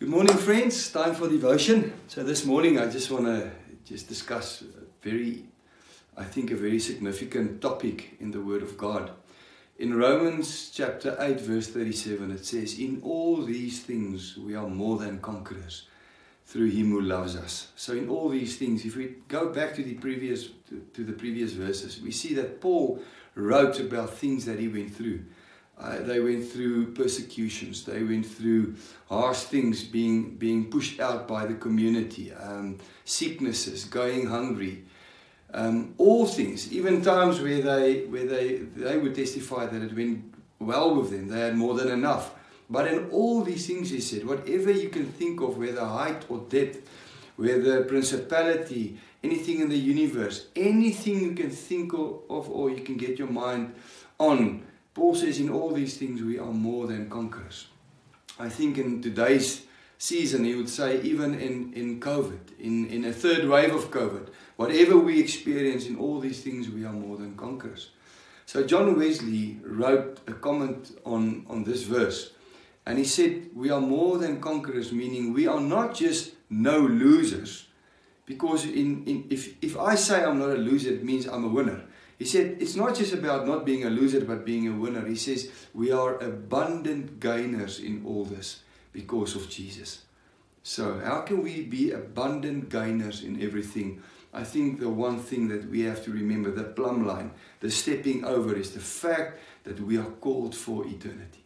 Good morning, friends. Time for devotion. So this morning, I just want to just discuss a very, I think, a very significant topic in the Word of God. In Romans chapter 8, verse 37, it says, In all these things we are more than conquerors through him who loves us. So in all these things, if we go back to the previous to, to the previous verses, we see that Paul wrote about things that he went through. Uh, they went through persecutions. They went through harsh things, being being pushed out by the community, um, sicknesses, going hungry, um, all things. Even times where they where they they would testify that it went well with them. They had more than enough. But in all these things, he said, whatever you can think of, whether height or depth, whether principality, anything in the universe, anything you can think of, or you can get your mind on Paul says, in all these things, we are more than conquerors. I think in today's season, he would say, even in, in COVID, in, in a third wave of COVID, whatever we experience in all these things, we are more than conquerors. So John Wesley wrote a comment on, on this verse, and he said, We are more than conquerors, meaning we are not just no losers. Because in, in, if, if I say I'm not a loser, it means I'm a winner. He said, it's not just about not being a loser, but being a winner. He says, we are abundant gainers in all this because of Jesus. So, how can we be abundant gainers in everything? I think the one thing that we have to remember, the plumb line, the stepping over, is the fact that we are called for eternity.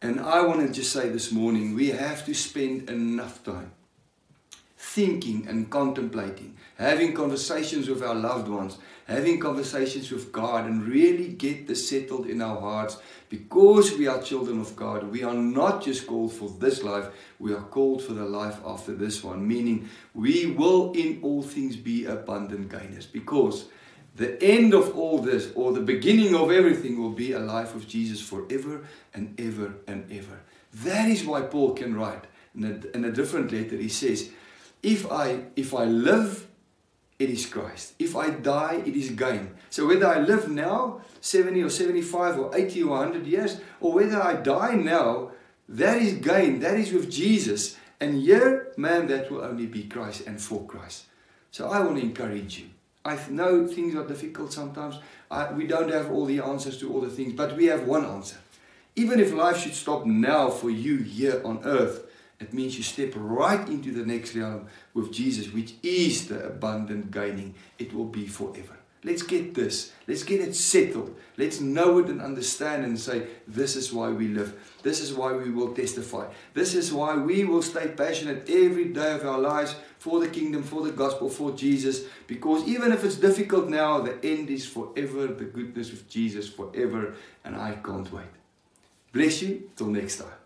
And I want to just say this morning, we have to spend enough time thinking and contemplating, having conversations with our loved ones, having conversations with God, and really get this settled in our hearts because we are children of God. We are not just called for this life, we are called for the life after this one, meaning we will in all things be abundant gainers because. The end of all this, or the beginning of everything, will be a life of Jesus forever and ever and ever. That is why Paul can write in a, in a different letter. He says, if I if I live, it is Christ. If I die, it is gain. So whether I live now, 70 or 75 or 80 or 100 years, or whether I die now, that is gain. That is with Jesus. And here, man, that will only be Christ and for Christ. So I want to encourage you. I know things are difficult sometimes. I, we don't have all the answers to all the things, but we have one answer. Even if life should stop now for you here on earth, it means you step right into the next realm with Jesus, which is the abundant gaining. It will be forever. Let's get this. Let's get it settled. Let's know it and understand and say, this is why we live. This is why we will testify. This is why we will stay passionate every day of our lives for the kingdom, for the gospel, for Jesus. Because even if it's difficult now, the end is forever. The goodness of Jesus forever. And I can't wait. Bless you. Till next time.